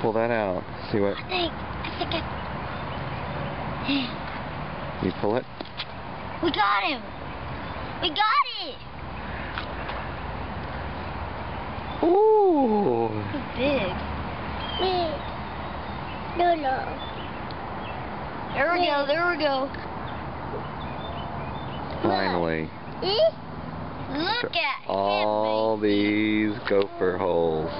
Pull that out. See what? I think, I think I... You pull it? We got him! We got it! Ooh. He's big. Big. No, no. There we go, there we go. Finally. Look at him, All these gopher holes.